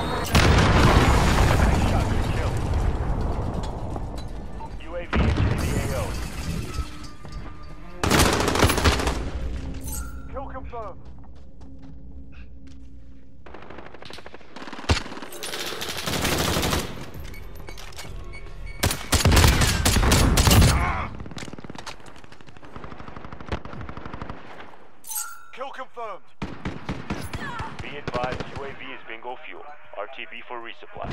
Nice RTB for resupply.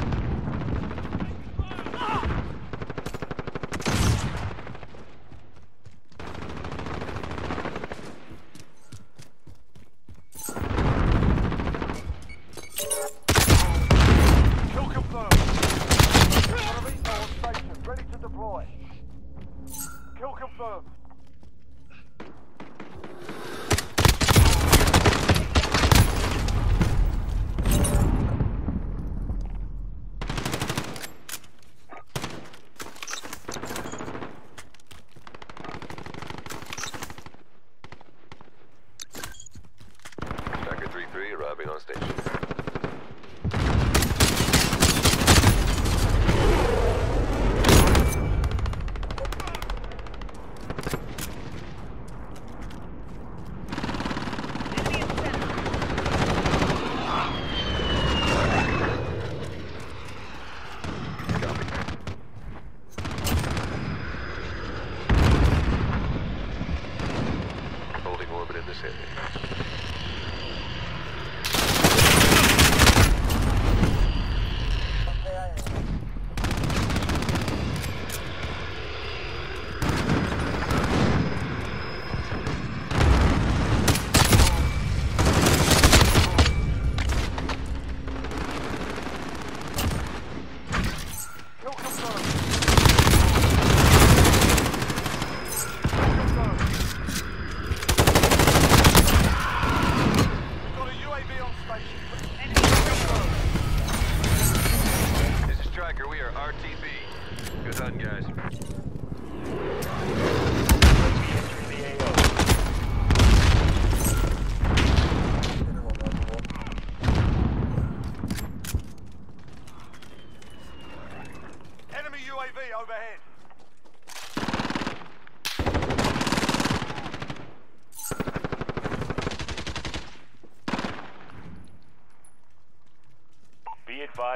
Mercedes.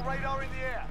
Radar in the air.